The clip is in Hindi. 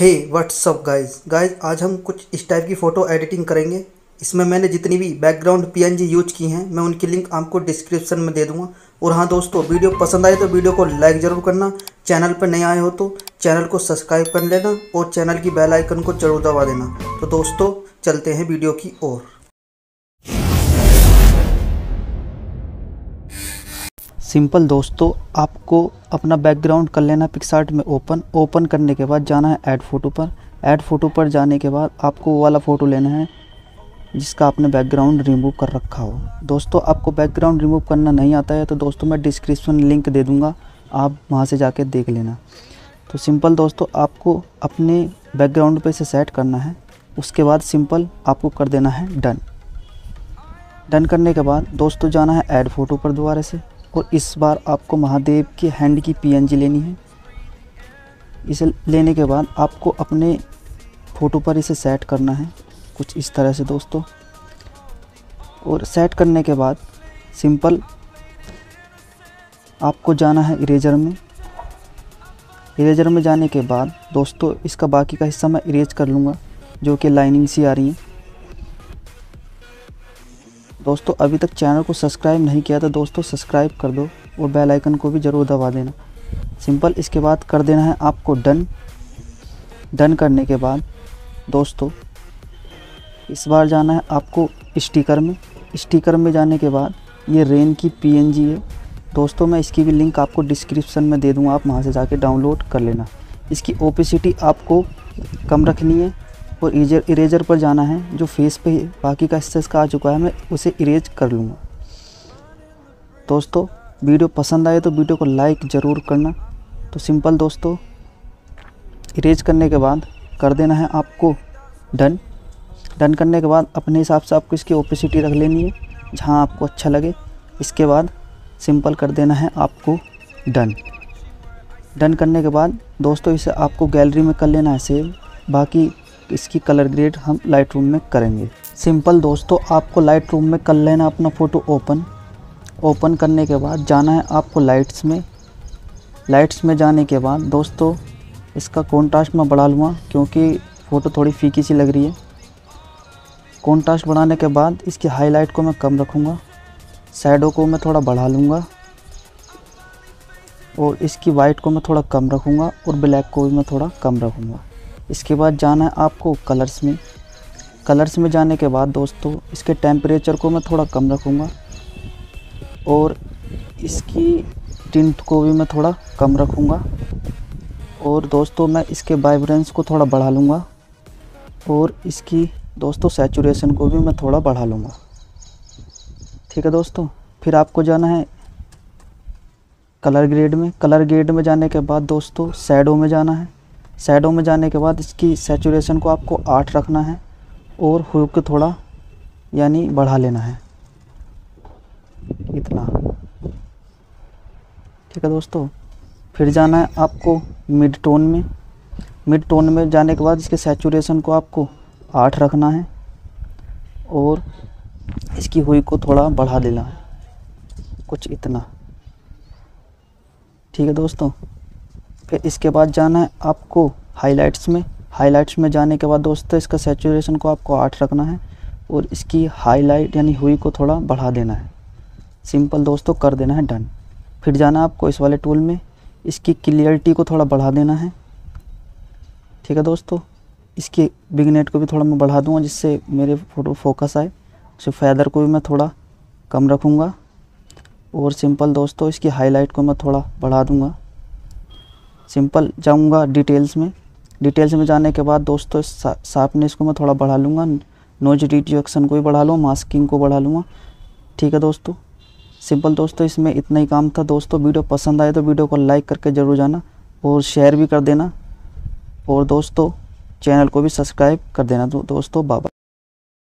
हे व्हाट्सअप गाइज़ गाइज़ आज हम कुछ इस टाइप की फ़ोटो एडिटिंग करेंगे। इसमें मैंने जितनी भी बैकग्राउंड पीएनजी यूज़ की हैं, मैं उनकी लिंक आपको डिस्क्रिप्शन में दे दूँगा। और हाँ दोस्तों वीडियो पसंद आए तो वीडियो को लाइक ज़रूर करना। चैनल पर नए आए हो तो चैनल को सब्सक्राइब कर लेना और चैनल की बेल आइकन को ज़रूर दबा देना। तो दोस्तों, चलते हैं वीडियो की ओर। सिंपल दोस्तों, आपको अपना बैकग्राउंड कर लेना पिक्सार्ट में ओपन ओपन करने के बाद जाना है ऐड फ़ोटो पर। ऐड फ़ोटो पर जाने के बाद आपको वो वाला फ़ोटो लेना है जिसका आपने बैकग्राउंड रिमूव कर रखा हो। दोस्तों, आपको बैकग्राउंड रिमूव करना नहीं आता है तो दोस्तों मैं डिस्क्रिप्शन लिंक दे दूँगा। आप वहाँ से जाके देख लेना। तो सिंपल दोस्तों, आपको अपने बैकग्राउंड पे से सेट करना है। उसके बाद सिंपल आपको कर देना है डन डन करने के बाद दोस्तों जाना है ऐड फ़ोटो पर दोबारा से। और इस बार आपको महादेव के हैंड की पीएनजी लेनी है। इसे लेने के बाद आपको अपने फ़ोटो पर इसे सेट करना है। कुछ इस तरह से दोस्तों। और सेट करने के बाद सिंपल आपको जाना है इरेजर में। इरेजर में जाने के बाद दोस्तों इसका बाकी का हिस्सा मैं इरेज कर लूँगा, जो कि लाइनिंग सी आ रही है। दोस्तों, अभी तक चैनल को सब्सक्राइब नहीं किया तो दोस्तों, सब्सक्राइब कर दो और बेल आइकन को भी ज़रूर दबा देना। सिंपल, इसके बाद कर देना है आपको डन। डन करने के बाद, दोस्तों, इस बार जाना है आपको स्टिकर में। स्टिकर में जाने के बाद, ये रेन की पीएनजी है। दोस्तों, मैं इसकी भी लिंक आपको डिस्क्रिप्शन में दे दूँगा, आप वहाँ से जाके डाउनलोड कर लेना। इसकी ओपेसिटी आपको कम रखनी है। और इरेजर इरेजर पर जाना है, जो फेस पे बाकी का हिस्सा इसका आ चुका है, मैं उसे इरेज कर लूँगा। दोस्तों, वीडियो पसंद आए तो वीडियो को लाइक ज़रूर करना। तो सिंपल दोस्तों, इरेज करने के बाद कर देना है आपको डन। डन करने के बाद अपने हिसाब से आपको इसकी ओपेसिटी रख लेनी है, जहाँ आपको अच्छा लगे। इसके बाद सिंपल कर देना है आपको डन। डन करने के बाद दोस्तों, इसे आपको गैलरी में कर लेना है सेव। बाकी इसकी कलर ग्रेड हम लाइट रूम में करेंगे। सिंपल दोस्तों, आपको लाइट रूम में कर लेना अपना फ़ोटो ओपन ओपन करने के बाद जाना है आपको लाइट्स में। लाइट्स में जाने के बाद दोस्तों, इसका कॉन्ट्रास्ट मैं बढ़ा लूँगा क्योंकि फ़ोटो थोड़ी फीकी सी लग रही है। कॉन्ट्रास्ट बढ़ाने के बाद इसकी हाईलाइट को मैं कम रखूँगा। सैडो को मैं थोड़ा बढ़ा लूँगा। और इसकी वाइट को मैं थोड़ा कम रखूँगा और ब्लैक को भी मैं थोड़ा कम रखूँगा। इसके बाद जाना है आपको कलर्स में। कलर्स में जाने के बाद दोस्तों, इसके टेम्परेचर को मैं थोड़ा कम रखूँगा और इसकी टिंट को भी मैं थोड़ा कम रखूँगा और दोस्तों मैं इसके वाइब्रेंस को थोड़ा बढ़ा लूँगा और इसकी दोस्तों सेचुरेशन को भी मैं थोड़ा बढ़ा लूँगा। ठीक है दोस्तों, फिर आपको जाना है कलर ग्रेड में। कलर ग्रेड में जाने के बाद दोस्तों सैडो में जाना है। सैडो में जाने के बाद इसकी सैचुरेशन को आपको आठ रखना है और हुक थोड़ा, यानी बढ़ा लेना है। इतना। ठीक है दोस्तों, फिर जाना है आपको मिड टोन में। मिड टोन में जाने के बाद इसके सेचुरेशन को आपको आठ रखना है और इसकी हुई को थोड़ा बढ़ा देना है। कुछ इतना। ठीक है दोस्तों फिर इसके बाद जाना है आपको हाइलाइट्स में। हाइलाइट्स में जाने के बाद दोस्तों, इसका सेचुरेशन को आपको आठ रखना है और इसकी हाईलाइट यानी हुई को थोड़ा बढ़ा देना है। सिंपल दोस्तों, कर देना है डन फिर जाना आपको इस वाले टूल में। इसकी क्लियरिटी को थोड़ा बढ़ा देना है। ठीक है दोस्तों? इसकी बिगनेट को भी थोड़ा मैं बढ़ा दूँगा जिससे मेरे फ़ोटो फोकस आए। उसे फैदर को भी मैं थोड़ा कम रखूँगा। और सिंपल दोस्तों, इसकी हाईलाइट को मैं थोड़ा बढ़ा दूँगा। सिंपल जाऊँगा डिटेल्स में। डिटेल्स में जाने के बाद दोस्तों शार्पनेस को मैं थोड़ा बढ़ा लूँगा। नोज़ रिट्यूक्शन को भी बढ़ा लूँ मास्किंग को बढ़ा लूँगा। ठीक है दोस्तों? सिंपल दोस्तों, इसमें इतना ही काम था। दोस्तों, वीडियो पसंद आए तो वीडियो को लाइक करके ज़रूर जाना और शेयर भी कर देना। और दोस्तों, चैनल को भी सब्सक्राइब कर देना दोस्तों बाबा